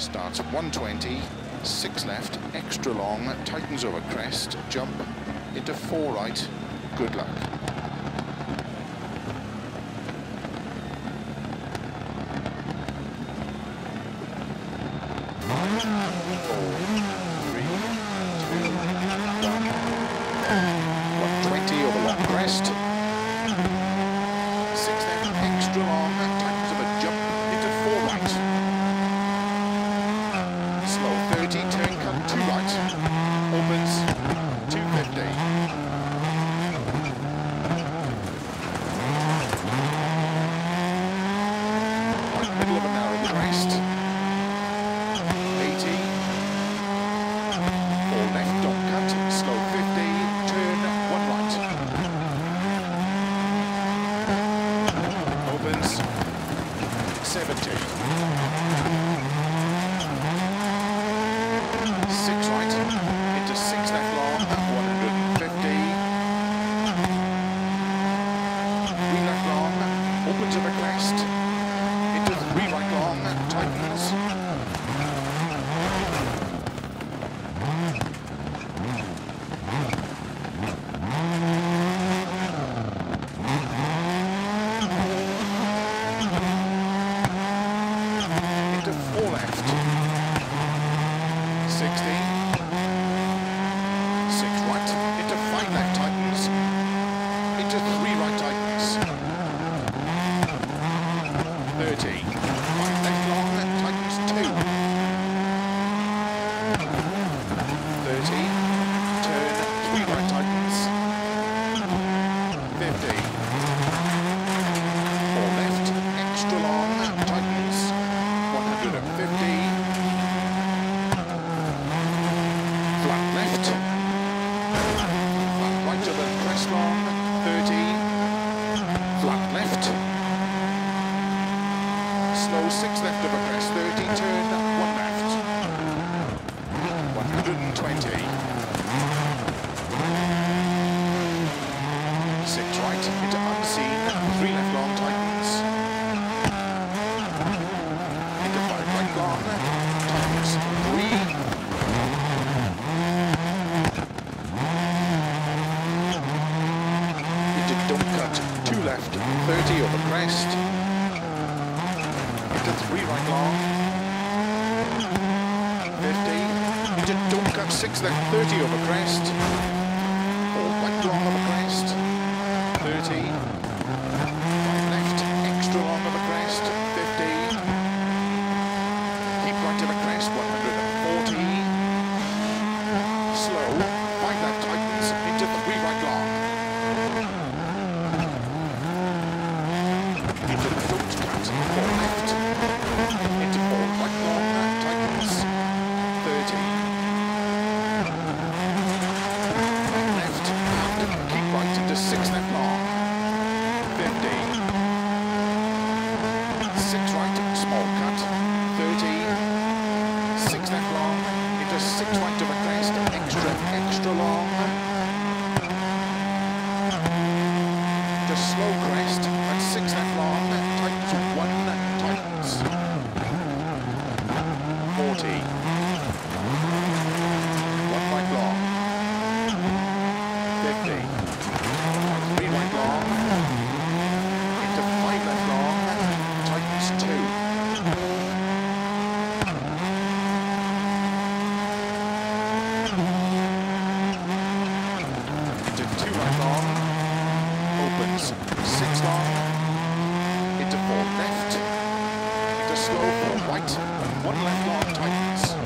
Starts at 120, six left, extra long, tightens over crest, jump into four right. Good luck. Oh. 70. Six right, into six left long at 150. Three left long, opens a request, into three right long, tightens. six left of a crest, 30, turn one left. 120. Six right into unseen, three left long tightens. Into five right long, tightens three. Into don't cut, two left, 30 over crest to three right long. Fifteen. You just don't cut six, then 30 over crest. Hold back long over crest. 30. left long. 15. 6 right, small cut. 13. 6 left long. Into 6 right to the crest. Extra, extra long. To slow crest. And 6 left long. Nelson, six long, into four. Left, into slow, four right, one left long. Tightens.